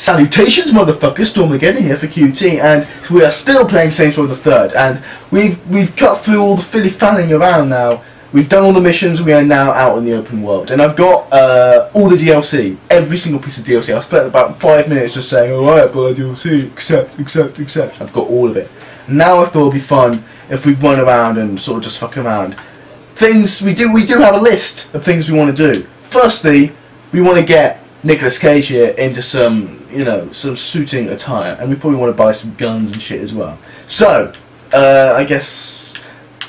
Salutations, motherfuckers! Stormageddon here for QT, and we are still playing Saints Row the Third, and we've we've cut through all the filly fanning around now. We've done all the missions. We are now out in the open world, and I've got uh, all the DLC, every single piece of DLC. I've spent about five minutes just saying, "All right, I've got the DLC, except, except, except." I've got all of it. Now I thought it'd be fun if we run around and sort of just fuck around. Things we do, we do have a list of things we want to do. Firstly, we want to get Nicolas Cage here into some, you know, some suiting attire, and we probably want to buy some guns and shit as well. So, uh, I guess.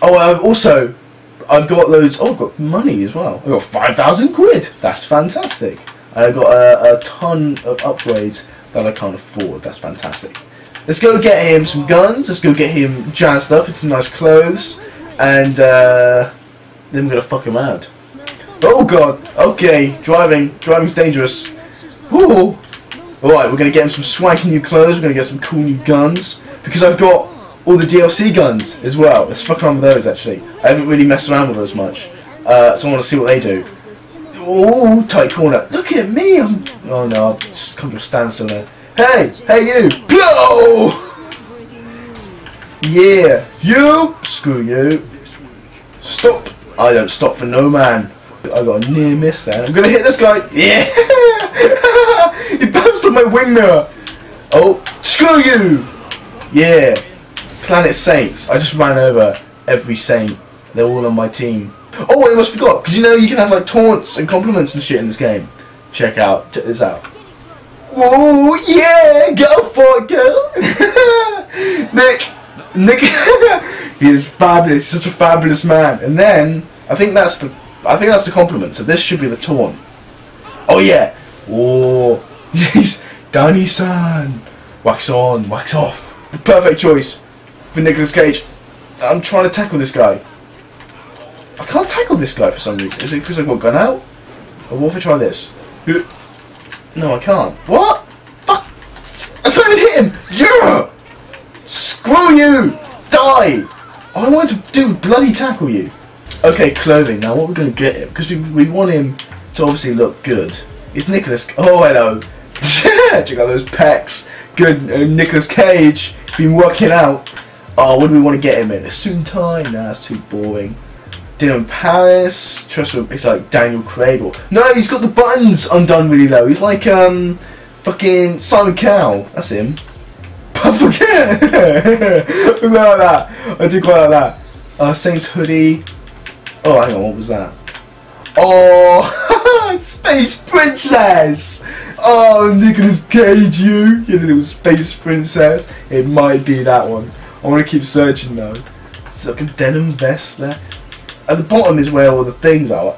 Oh, I've also, I've got loads. Oh, I've got money as well. I've got five thousand quid. That's fantastic. And I've got a, a ton of upgrades that I can't afford. That's fantastic. Let's go get him some guns. Let's go get him jazzed up in some nice clothes, and uh, then we're gonna fuck him out. Oh god. Okay, driving. Driving's dangerous. Ooh. Alright, we're gonna get him some swanky new clothes. We're gonna get some cool new guns because I've got all the DLC guns as well. Let's fuck around with those actually. I haven't really messed around with those much, uh, so I want to see what they do. Oh, tight corner. Look at me. I'm. Oh no, I've just come to a standstill there. Hey, hey you. Blow. Yeah, you. Screw you. Stop. I don't stop for no man. I got a near miss there. I'm gonna hit this guy. Yeah. he bounced on my wing mirror. Oh, screw you. Yeah. Planet Saints. I just ran over every saint. They're all on my team. Oh, I almost forgot. Because you know you can have like taunts and compliments and shit in this game. Check out. Check this out. Whoa, yeah, go for it, girl. Nick, Nick, he is fabulous. He's such a fabulous man. And then I think that's the, I think that's the compliment. So this should be the taunt. Oh yeah. Oh, yes, Danny-san. Wax on, wax off. The perfect choice for Nicolas Cage. I'm trying to tackle this guy. I can't tackle this guy for some reason. Is it because I've got gun out? Or what if I try this? No, I can't. What? Fuck! I can't even hit him! Yeah! Screw you! Die! I want to do bloody tackle you. Okay, clothing. Now, what we're going to get him, because we, we want him to obviously look good. It's Nicolas. Oh, hello. Check out those pecs. Good, uh, Nicolas Cage. Been working out. Oh, what do we want to get him in? A and tie? Nah, that's too boring. In Paris. Trust me, it's like Daniel Craig. Or no, he's got the buttons undone really low. He's like um, fucking Simon Cowell. That's him. Look at that. I do quite like that. Uh, Saints hoodie. Oh, hang on, what was that? Oh, Space Princess! Oh, Nicolas Cage, you, you little Space Princess. It might be that one. I want to keep searching though. It's like a denim vest there. At the bottom is where all the things are.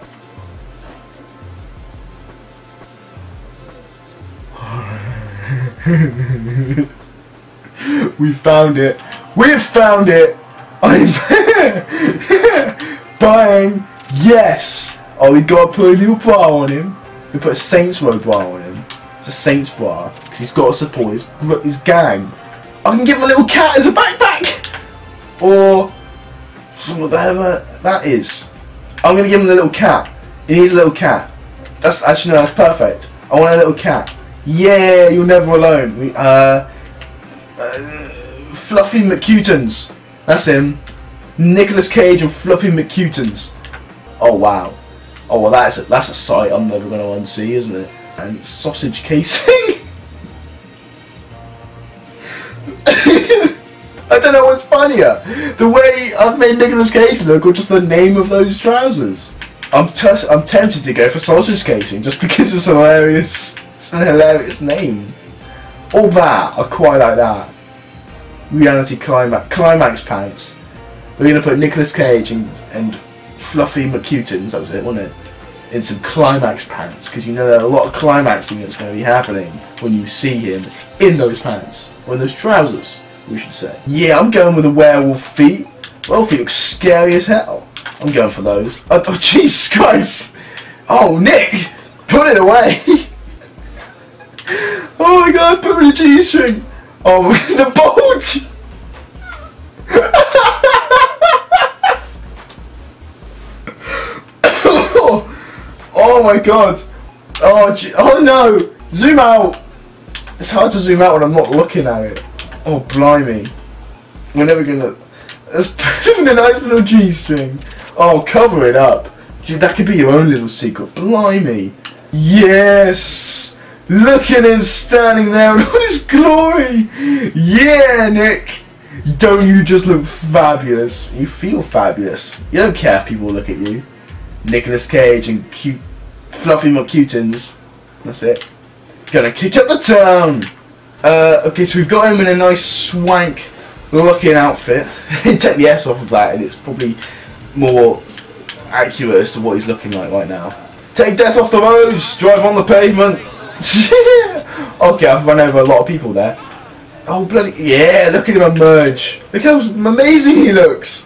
we found it. We have found it. I'm buying. Yes. Oh, we got to put a little bra on him. We put a Saints Row bra on him. It's a Saints bra because he's got to support his his gang. I can give him a little cat as a backpack, or whatever that is. I'm gonna give him the little cat. He needs a little cat. That's actually no, that's perfect. I want a little cat. Yeah, you're never alone. We, uh, uh, Fluffy McCutons. That's him. Nicolas Cage and Fluffy McCutons. Oh wow. Oh well, that's a, that's a sight I'm never gonna unsee, isn't it? And sausage casing. I don't know what's funnier, the way I've made Nicolas Cage look, or just the name of those trousers. I'm I'm tempted to go for sausage casing just because it's hilarious. It's an hilarious name. All that, I quite like that. Reality climax, climax pants. We're gonna put Nicolas Cage and, and Fluffy McCutons, that was it, wasn't it? In some climax pants, because you know there are a lot of climaxing that's going to be happening when you see him in those pants, or in those trousers, we should say. Yeah, I'm going with the werewolf feet. Werewolf feet look scary as hell. I'm going for those. Oh, oh Jesus Christ! Oh, Nick! Put it away! oh my god, put me a G-string! Oh, the bulge! Oh my god! Oh, oh no! Zoom out! It's hard to zoom out when I'm not looking at it. Oh, blimey. We're never gonna... Let's put in a nice little G-string. Oh, cover it up. That could be your own little secret. Blimey. Yes! Look at him standing there in all his glory! Yeah, Nick! Don't you just look fabulous? You feel fabulous. You don't care if people look at you. Nicolas Cage and cute, fluffy McCutins. That's it. Gonna kick up the town! Uh, okay, so we've got him in a nice swank looking outfit. Take the S off of that and it's probably more accurate as to what he's looking like right now. Take death off the roads! Drive on the pavement! okay, I've run over a lot of people there. Oh bloody yeah! Look at him emerge. Look how amazing he looks.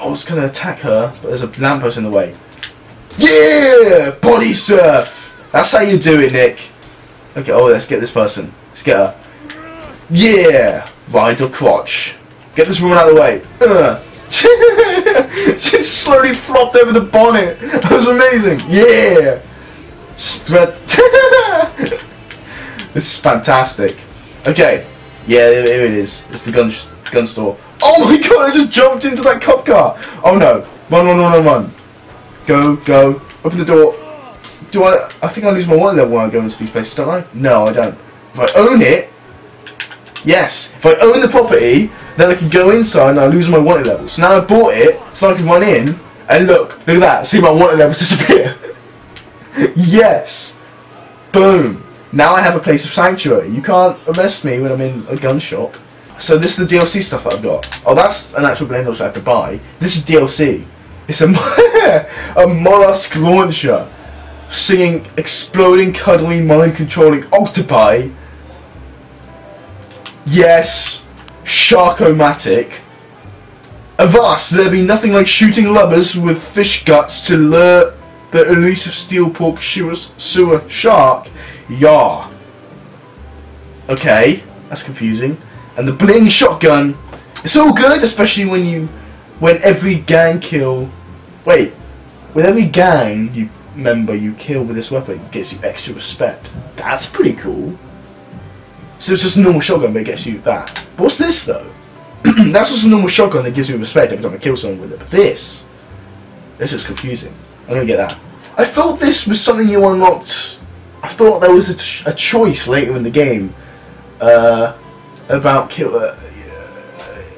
I was gonna attack her, but there's a lamppost in the way. Yeah! Body surf. That's how you do it, Nick. Okay. Oh, let's get this person. Let's get her. Yeah! Ride the crotch. Get this woman out of the way. Uh. she slowly flopped over the bonnet. That was amazing. Yeah! Spread. this is fantastic. Okay. Yeah, here it is. It's the gun gun store. Oh my god, I just jumped into that cop car. Oh no. Run, run, run, run, run. Go, go. Open the door. Do I... I think I lose my one level when I go into these places, don't I? No, I don't. If I own it... Yes. If I own the property, then I can go inside and I lose my wanted level. So now I bought it, so I can run in, and look, look at that. See my wanted levels disappear. yes. Boom. Now I have a place of sanctuary. You can't arrest me when I'm in a gun shop. So this is the DLC stuff that I've got. Oh, that's an actual blend I have to buy. This is DLC. It's a, a mollusk launcher singing exploding, cuddly, mind-controlling octopi. Yes, Sharkomatic. Avast, There'd be nothing like shooting lubbers with fish guts to lure the elusive steel pork sewer shark. Yar. Okay, that's confusing. And the bling shotgun. It's all good, especially when you, when every gang kill, wait, with every gang you member you kill with this weapon it gets you extra respect. That's pretty cool. So it's just a normal shotgun but it gets you that. But what's this though? That's just a normal shotgun that gives me respect every time I kill someone with it. But this, this is confusing. I'm gonna get that. I thought this was something you unlocked. I thought there was a, ch a choice later in the game uh, about kill uh,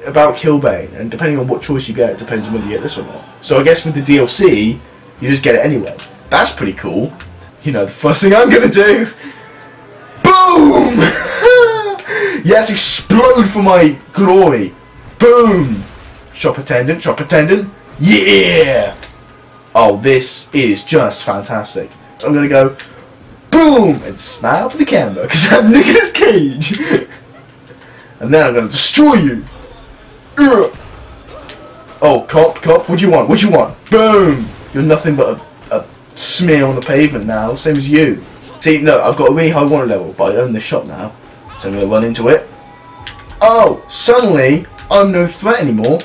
about Killbane, and depending on what choice you get, it depends on whether you get this or not. So I guess with the DLC, you just get it anyway. That's pretty cool. You know, the first thing I'm gonna do. Boom! yes, explode for my glory. Boom! Shop attendant, shop attendant. Yeah! Oh, this is just fantastic. So I'm gonna go boom and smile for the camera because I'm Nicolas Cage. and then I'm gonna destroy you. Oh, cop, cop, what do you want? What do you want? Boom! You're nothing but a, a smear on the pavement now, same as you. See, no, I've got a really high water level, but I own this shop now. So I'm going to run into it. Oh, suddenly, I'm no threat anymore.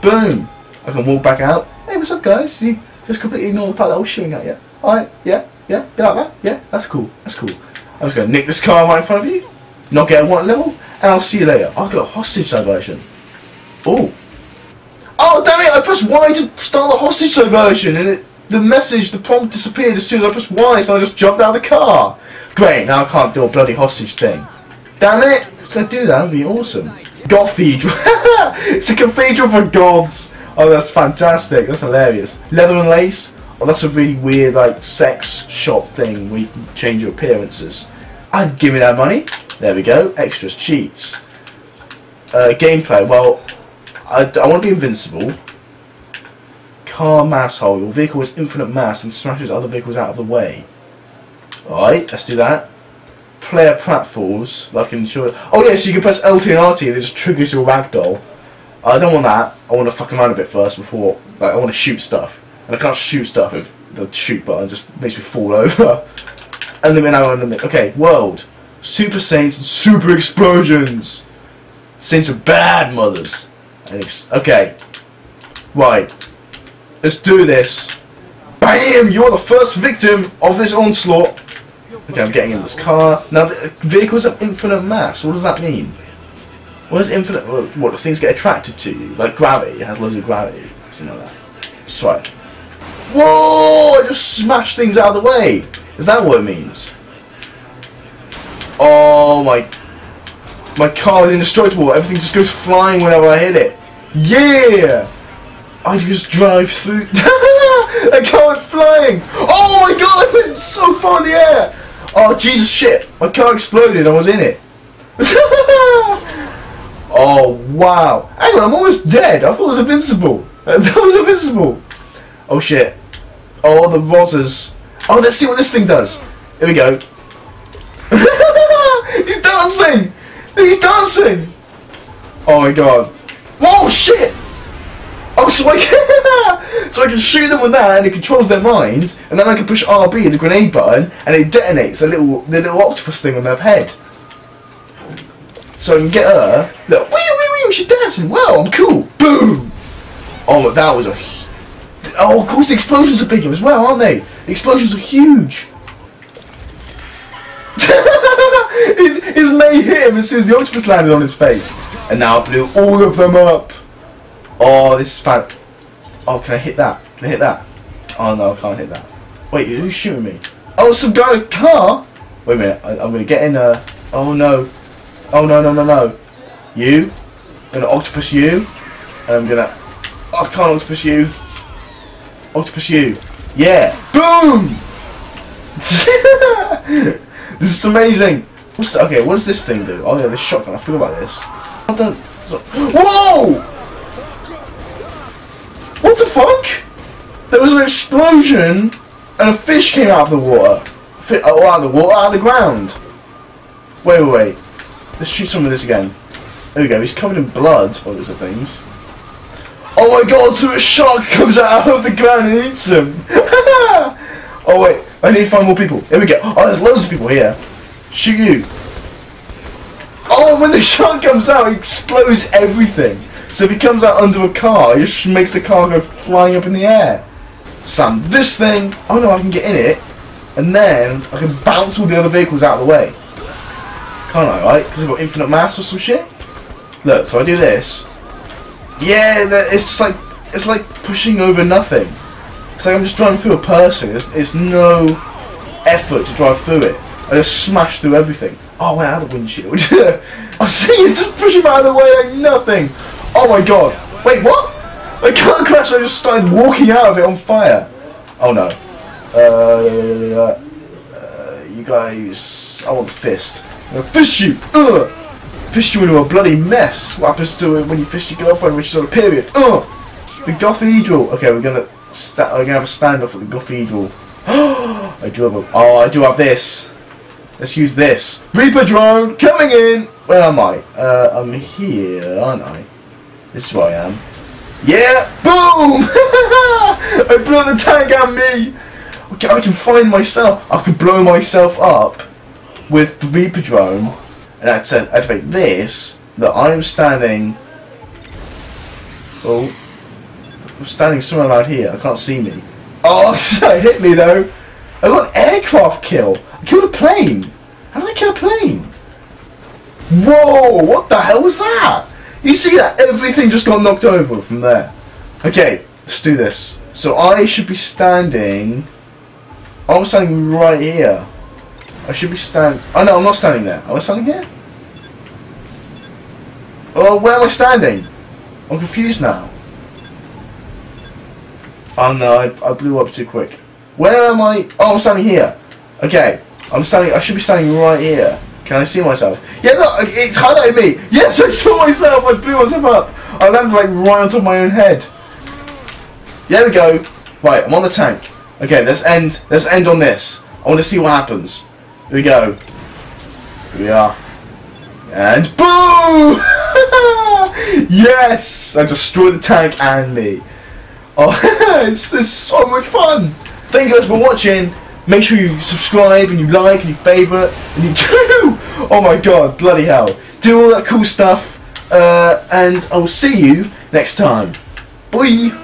Boom. I can walk back out. Hey, what's up, guys? You just completely ignore the fact that I was shooting at you. Alright, yeah, yeah, you like that? Yeah, that's cool, that's cool. I'm just going to nick this car right in front of you, not get a one level, and I'll see you later. I've got a hostage diversion. Oh. Oh, damn it, I pressed Y to start the hostage diversion, and it the message, the prompt disappeared as soon as I pressed Y, so I just jumped out of the car. Great, now I can't do a bloody hostage thing. Damn it! It's gonna do that, that'd be awesome. Gothedral. it's a cathedral for gods. Oh, that's fantastic. That's hilarious. Leather and lace. Oh, that's a really weird, like, sex shop thing where you can change your appearances. I'd give me that money. There we go. Extras, cheats. Uh, gameplay. Well, I, I want to be invincible car mass hole. Your vehicle has infinite mass and smashes other vehicles out of the way. Alright, let's do that. Player pratfalls, like ensure. Oh yeah, so you can press LT and RT and it just triggers your ragdoll. I don't want that. I want to fuck around a bit first before. Like, I want to shoot stuff. And I can't shoot stuff if the shoot button just makes me fall over. and then now unlimit. Okay, world. Super Saints and Super Explosions. Saints are bad mothers. Okay. Right. Let's do this. Bam! You're the first victim of this onslaught. Okay, I'm getting in this car. Now, the vehicles have infinite mass. What does that mean? What does infinite... What, things get attracted to you? Like gravity. It has loads of gravity. Something like that. That's. Whoa! I just smashed things out of the way. Is that what it means? Oh my... My car is indestructible. Everything just goes flying whenever I hit it. Yeah! I just drive through... I car went flying! Oh my god, I went so far in the air! Oh, Jesus shit! My car exploded, I was in it. oh, wow. Hang on, I'm almost dead. I thought it was invincible. That was invincible. Oh shit. Oh, the roses. Oh, let's see what this thing does. Here we go. He's dancing! He's dancing! Oh my god. Whoa, shit! Oh, so I can, so I can shoot them with that, and it controls their minds, and then I can push RB, the grenade button, and it detonates the little the little octopus thing on their head. So I can get her. Look, wee wee wee, she's dancing. Well, I'm cool. Boom. Oh, that was a. Oh, of course the explosions are bigger as well, aren't they? The explosions are huge. his mate hit him as soon as the octopus landed on his face, and now I blew all of them up. Oh, this is bad. Oh, can I hit that? Can I hit that? Oh no, I can't hit that. Wait, who's shooting me? Oh, some guy in a car? Wait a minute, I, am gonna get in a... Oh no. Oh no, no, no, no. You. I'm gonna octopus you. And I'm gonna... Oh, I can't octopus you. Octopus you. Yeah. Boom! this is amazing. What's the, okay, what does this thing do? Oh yeah, this shotgun. I forgot about this. Whoa! What the fuck? There was an explosion and a fish came out of the water. Oh, out of the water, out of the ground. Wait, wait, wait. Let's shoot some of this again. There we go. He's covered in blood by those things. Oh my god, so a shark comes out of the ground and eats him. oh wait, I need to find more people. Here we go. Oh, there's loads of people here. Shoot you. Oh, when the shark comes out, he explodes everything. So if he comes out under a car, he just makes the car go flying up in the air. Sam, this thing, oh no, I can get in it, and then I can bounce all the other vehicles out of the way. Can't I, right? Because I've got infinite mass or some shit? Look, so I do this. Yeah, it's just like, it's like pushing over nothing. It's like I'm just driving through a person. It's, it's no effort to drive through it. I just smash through everything. Oh, out of the windshield. I see you just push him out of the way like nothing. Oh my god. Wait, what? The car crashed I just started walking out of it on fire. Oh no. Uh, uh, you guys... I want the fist. I'm fist you! Ugh! Fist you into a bloody mess. What happens to it when you fist your girlfriend when she's on a period? Ugh! The Cathedral. Okay, we're gonna sta we're gonna have a standoff at the Cathedral. I do have a oh I do have this. Let's use this. Reaper drone coming in. Where am I? Uh, I'm here, aren't I? This is where I am. Yeah! Boom! I blew the tank at me! Okay, I can find myself. I can blow myself up with the Reaper drone. And I said, activate this. That I'm standing... Oh. I'm standing somewhere around here. I can't see me. Oh, it hit me though. I got an aircraft kill. Killed a plane. How did I kill a plane? Whoa, what the hell was that? You see that? Everything just got knocked over from there. Okay, let's do this. So I should be standing... I'm standing right here. I should be standing... Oh no, I'm not standing there. Am I standing here? Oh, where am I standing? I'm confused now. Oh no, I, I blew up too quick. Where am I? Oh, I'm standing here. Okay, I'm standing... I should be standing right here. Can I see myself? Yeah, look, it's highlighting me. Yes, I saw myself. I blew myself up. I landed like right on top of my own head. There we go. Right, I'm on the tank. Okay, let's end. Let's end on this. I want to see what happens. Here we go. Here we are. And boom! yes! I destroyed the tank and me. Oh, it's, it's so much fun. Thank you guys for watching. Make sure you subscribe and you like and you favourite and you do. Oh my god, bloody hell. Do all that cool stuff. Uh, and I'll see you next time. Bye.